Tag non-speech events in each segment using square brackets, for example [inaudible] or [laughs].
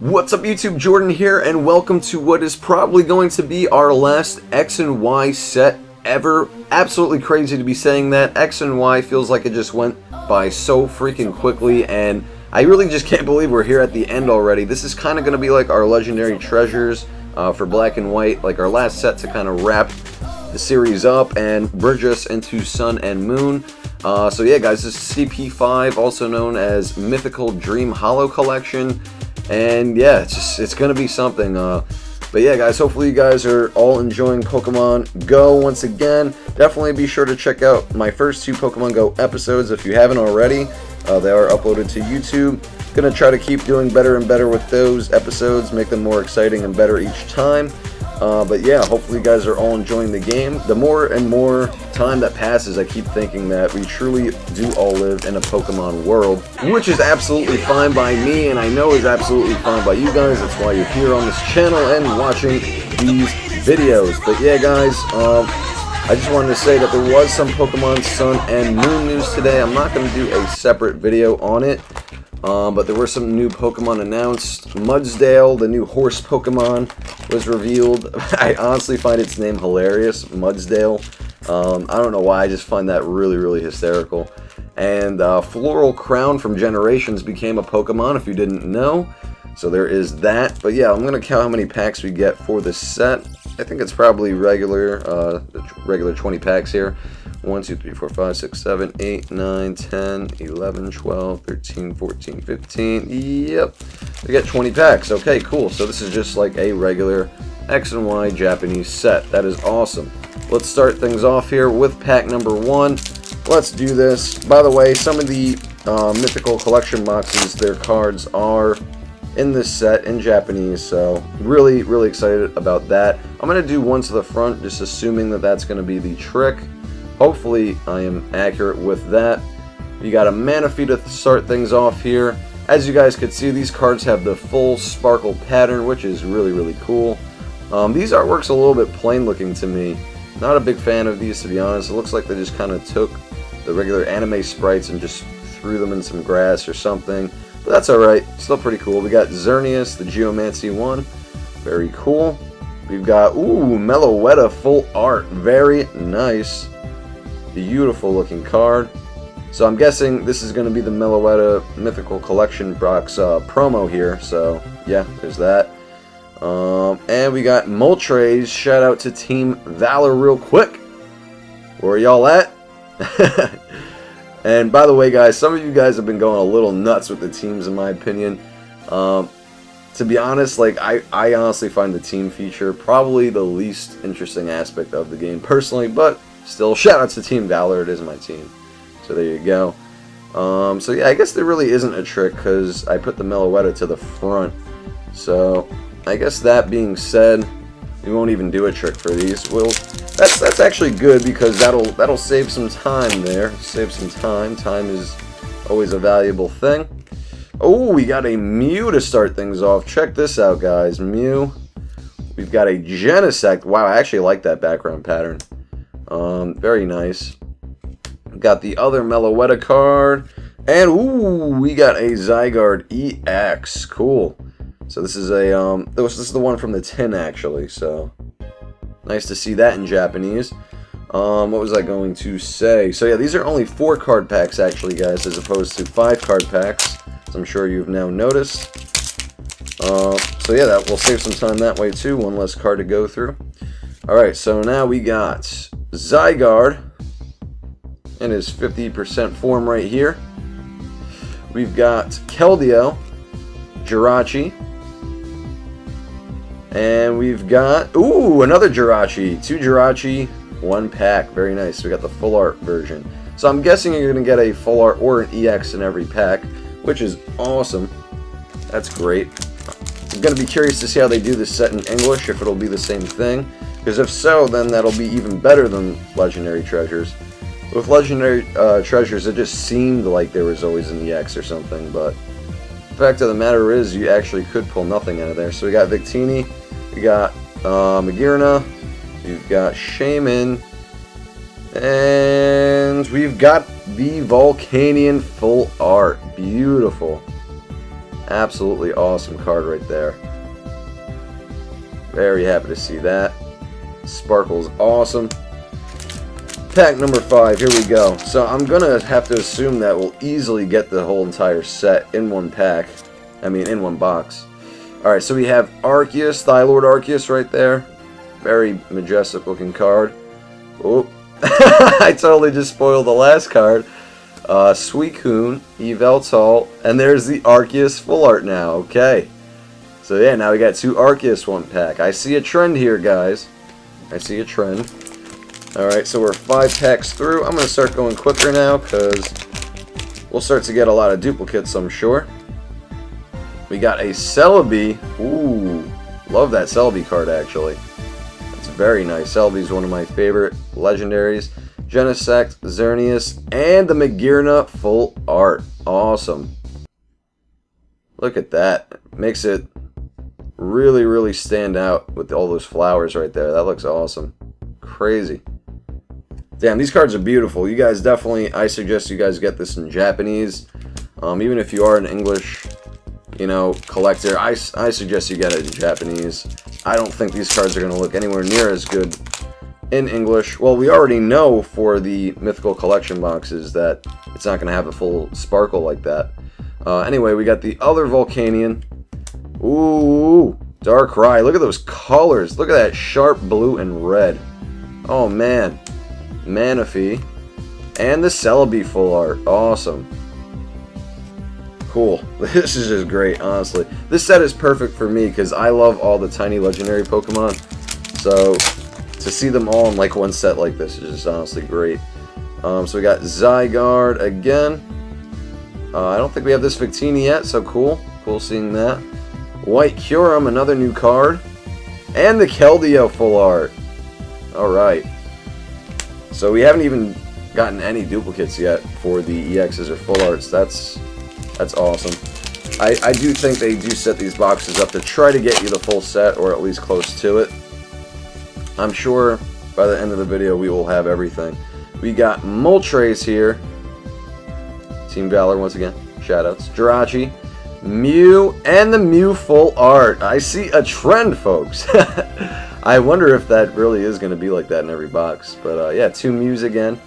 What's up YouTube, Jordan here, and welcome to what is probably going to be our last X and Y set ever. Absolutely crazy to be saying that. X and Y feels like it just went by so freaking quickly, and I really just can't believe we're here at the end already. This is kind of going to be like our Legendary Treasures uh, for Black and White, like our last set to kind of wrap the series up and bridge us into Sun and Moon. Uh, so yeah guys, this is CP5, also known as Mythical Dream Holo Collection. And yeah, it's just it's gonna be something. Uh, but yeah, guys, hopefully you guys are all enjoying Pokemon Go once again. Definitely be sure to check out my first two Pokemon Go episodes if you haven't already. Uh, they are uploaded to YouTube. Gonna try to keep doing better and better with those episodes, make them more exciting and better each time. Uh, but yeah, hopefully you guys are all enjoying the game. The more and more time that passes, I keep thinking that we truly do all live in a Pokemon world, which is absolutely fine by me, and I know is absolutely fine by you guys. That's why you're here on this channel and watching these videos. But yeah, guys, um, I just wanted to say that there was some Pokemon Sun and Moon news today. I'm not going to do a separate video on it. Um, but there were some new Pokemon announced. Mudsdale, the new horse Pokemon, was revealed. [laughs] I honestly find its name hilarious, Mudsdale. Um, I don't know why, I just find that really, really hysterical. And uh, Floral Crown from Generations became a Pokemon, if you didn't know. So there is that. But yeah, I'm going to count how many packs we get for this set. I think it's probably regular, uh, regular 20 packs here. 1, 2, 3, 4, 5, 6, 7, 8, 9, 10, 11, 12, 13, 14, 15. Yep. We got 20 packs. Okay, cool. So this is just like a regular X and Y Japanese set. That is awesome. Let's start things off here with pack number one. Let's do this. By the way, some of the uh, mythical collection boxes, their cards are in this set in Japanese, so really, really excited about that. I'm going to do one to the front, just assuming that that's going to be the trick. Hopefully I am accurate with that. You got a Manaphy to start things off here. As you guys could see, these cards have the full sparkle pattern, which is really, really cool. Um, these artworks a little bit plain looking to me. Not a big fan of these, to be honest. It looks like they just kind of took the regular anime sprites and just threw them in some grass or something. But that's alright. Still pretty cool. We got Xerneas, the Geomancy one. Very cool. We've got, ooh, Meloetta full art. Very nice. Beautiful looking card. So I'm guessing this is going to be the Meloetta Mythical Collection box uh, promo here. So yeah, there's that. Um, and we got Moltres. Shout out to Team Valor real quick. Where y'all at? [laughs] and by the way, guys, some of you guys have been going a little nuts with the teams, in my opinion. Um, to be honest, like I, I honestly find the team feature probably the least interesting aspect of the game personally, but still, shout out to Team Valor. It is my team. So there you go. Um, so yeah, I guess there really isn't a trick because I put the Meloetta to the front. So I guess that being said, we won't even do a trick for these. We'll that's that's actually good because that'll that'll save some time there. Save some time. Time is always a valuable thing. Oh, we got a Mew to start things off. Check this out, guys. Mew. We've got a Genesect. Wow, I actually like that background pattern. Um, very nice. Got the other Meloetta card. And, ooh, we got a Zygarde EX. Cool. So this is a, um, this is the one from the tin, actually, so nice to see that in Japanese. Um, what was I going to say? So yeah, these are only four card packs, actually, guys, as opposed to five card packs, as I'm sure you've now noticed. Uh, so yeah, that will save some time that way, too. One less card to go through. Alright, so now we got Zygarde in his 50% form right here. We've got Keldeo, Jirachi, and we've got, ooh, another Jirachi. Two Jirachi, one pack. Very nice. We got the full art version. So I'm guessing you're going to get a full art or an EX in every pack, which is awesome. That's great. Going to be curious to see how they do this set in English, if it'll be the same thing. Because if so, then that'll be even better than Legendary Treasures. With Legendary uh, Treasures, it just seemed like there was always an EX or something, but the fact of the matter is you actually could pull nothing out of there. So we got Victini, we got uh, Magearna, we've got Shaymin, and we've got the Volcanion Full Art. Beautiful. Absolutely awesome card right there. Very happy to see that. Sparkle's awesome. Pack number five, here we go. So I'm gonna have to assume that we'll easily get the whole entire set in one pack. I mean, in one box. Alright, so we have Arceus, Thylord Arceus right there. Very majestic looking card. Oh, [laughs] I totally just spoiled the last card. Uh, Suicune, Yveltal, and there's the Arceus full art now. Okay. So yeah, now we got two Arceus one pack. I see a trend here, guys. I see a trend. Alright, so we're five packs through. I'm going to start going quicker now because we'll start to get a lot of duplicates, I'm sure. We got a Celebi. Ooh, love that Celebi card, actually. It's very nice. Celebi's one of my favorite legendaries. Genesect, Xerneas, and the Magearna full art. Awesome. Look at that. Makes it really, really stand out with all those flowers right there. That looks awesome. Crazy. Damn, these cards are beautiful. You guys definitely, I suggest you guys get this in Japanese. Um, even if you are an English, you know, collector, I, I suggest you get it in Japanese. I don't think these cards are going to look anywhere near as good in English. Well, we already know for the Mythical Collection boxes that it's not going to have a full sparkle like that. Uh, anyway, we got the other Volcanion. Ooh, Darkrai. Look at those colors. Look at that sharp blue and red. Oh, man. Manaphy. And the Celebi full art. Awesome. Cool. [laughs] This is just great, honestly. This set is perfect for me because I love all the tiny legendary Pokemon. So, to see them all in like one set like this is just honestly great. Um, so we got Zygarde again. Uh, I don't think we have this Victini yet, so cool. Cool seeing that. White Kyurem, another new card. And the Keldeo full art. Alright. So we haven't even gotten any duplicates yet for the EXs or full arts. That's that's awesome. I, I do think they do set these boxes up to try to get you the full set, or at least close to it. I'm sure by the end of the video we will have everything. We got Moltres here. Team Valor once again. Shoutouts. Jirachi. Mew, and the Mew full art. I see a trend, folks. [laughs] I wonder if that really is going to be like that in every box. But uh, yeah, two Mews again.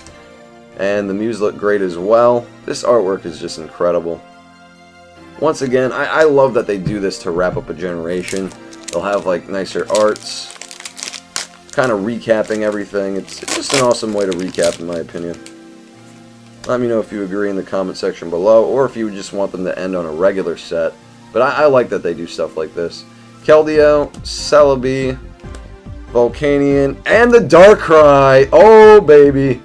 And the Mews look great as well. This artwork is just incredible. Once again, I, I love that they do this to wrap up a generation. They'll have like nicer arts, kind of recapping everything. It's, it's just an awesome way to recap, in my opinion. Let me know if you agree in the comment section below, or if you just want them to end on a regular set. But I, I like that they do stuff like this. Keldeo, Celebi, Volcanion, and the Darkrai! Oh, baby!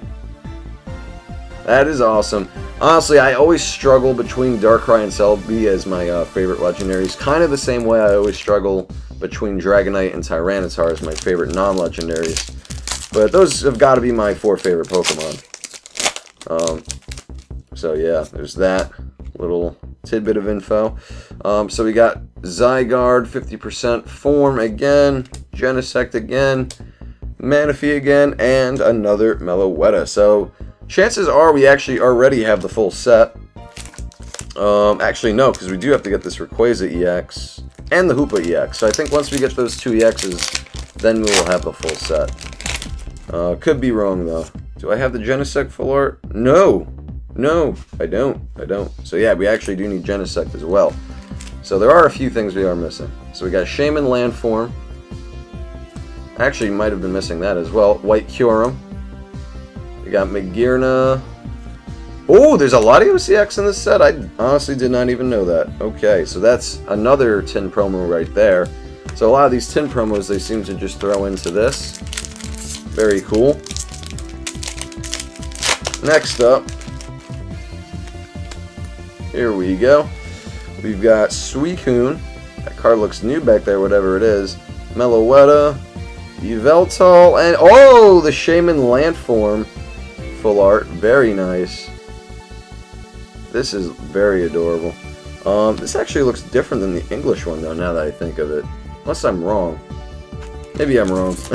That is awesome. Honestly, I always struggle between Darkrai and Celebi as my uh, favorite legendaries. Kind of the same way I always struggle between Dragonite and Tyranitar as my favorite non-legendaries. But those have got to be my four favorite Pokemon. Um, so yeah, there's that little tidbit of info. Um, so we got Zygarde, 50% form again, Genesect again, Manaphy again, and another Meloetta. So chances are we actually already have the full set. Um, actually, no, because we do have to get this Rayquaza EX and the Hoopa EX. So I think once we get those two EXs, then we will have the full set. Uh, could be wrong, though. Do I have the Genesect full art? No! No, I don't. I don't. So yeah, we actually do need Genesect as well. So there are a few things we are missing. So we got Shaymin Landform. Actually, might have been missing that as well. White Kyurem. We got Magearna. Oh, there's a lot of OCX in this set. I honestly did not even know that. Okay, so that's another tin promo right there. So a lot of these tin promos, they seem to just throw into this. Very cool. Next up, here we go. We've got Suicune. That card looks new back there, whatever it is. Meloetta, Yveltal, and oh, the Shaymin Landform full art. Very nice. This is very adorable. Um, this actually looks different than the English one, though, now that I think of it. Unless I'm wrong. Maybe I'm wrong. [laughs]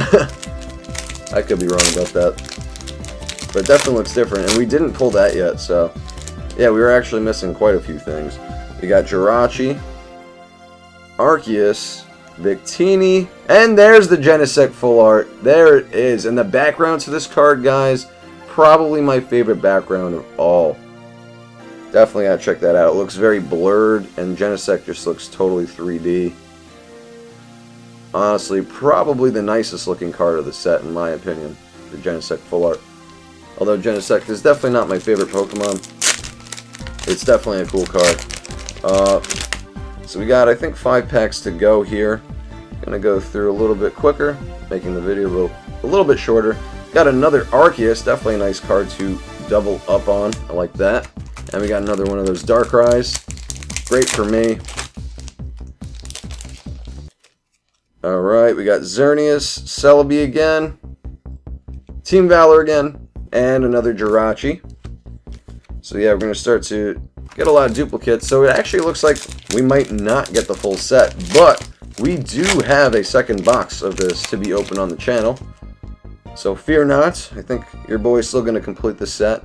I could be wrong about that. But it definitely looks different, and we didn't pull that yet, so... Yeah, we were actually missing quite a few things. We got Jirachi, Arceus, Victini, and there's the Genesect full art. There it is. And the background to this card, guys, probably my favorite background of all. Definitely gotta check that out. It looks very blurred, and Genesect just looks totally 3D. Honestly, probably the nicest looking card of the set, in my opinion. The Genesect full art. Although Genesect is definitely not my favorite Pokemon. It's definitely a cool card. Uh, so we got, I think, five packs to go here. Gonna go through a little bit quicker, making the video a little, a little bit shorter. Got another Arceus, definitely a nice card to double up on. I like that. And we got another one of those Darkrai's. Great for me. Alright, we got Xerneas, Celebi again, Team Valor again, and another Jirachi. So yeah, we're going to start to get a lot of duplicates. So it actually looks like we might not get the full set, but we do have a second box of this to be open on the channel. So fear not, I think your boy's still going to complete the set.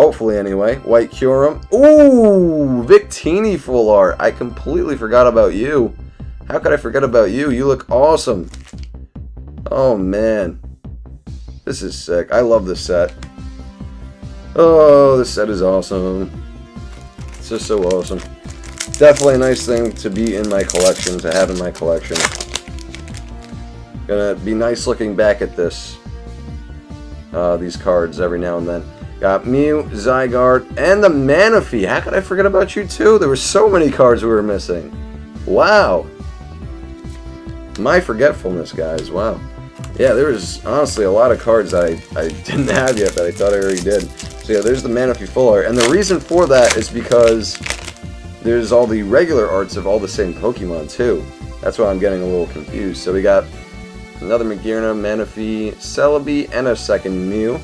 Hopefully, anyway. White Kyurem. Ooh! Victini full art. I completely forgot about you. How could I forget about you? You look awesome. Oh, man. This is sick. I love this set. Oh, this set is awesome. It's just so awesome. Definitely a nice thing to be in my collection, to have in my collection. Gonna be nice looking back at this. Uh, these cards every now and then. Got Mew, Zygarde, and the Manaphy. How could I forget about you too? There were so many cards we were missing. Wow. My forgetfulness, guys. Wow. Yeah, there was honestly a lot of cards that I, I [laughs] didn't have yet that I thought I already did. So yeah, there's the Manaphy full art. And the reason for that is because there's all the regular arts of all the same Pokemon too. That's why I'm getting a little confused. So we got another Magearna, Manaphy, Celebi, and a second Mew.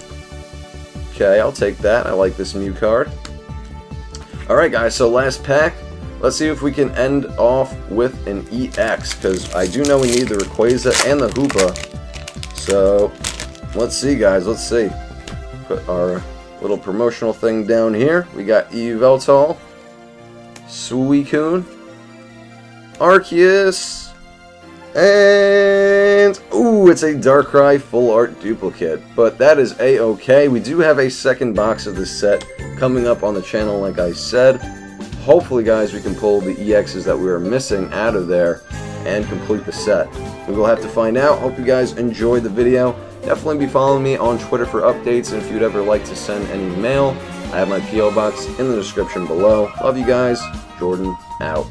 Okay, I'll take that. I like this Mew card. Alright guys, so last pack. Let's see if we can end off with an EX, because I do know we need the Rayquaza and the Hoopa. So, let's see guys, let's see. Put our little promotional thing down here. We got Yveltal, Suicune, Arceus, and, ooh, it's a Darkrai full art duplicate. But that is a-okay. We do have a second box of this set coming up on the channel, like I said. Hopefully, guys, we can pull the EXs that we are missing out of there and complete the set. We will have to find out. Hope you guys enjoyed the video. Definitely be following me on Twitter for updates, and if you'd ever like to send any mail, I have my P.O. box in the description below. Love you guys. Jordan out.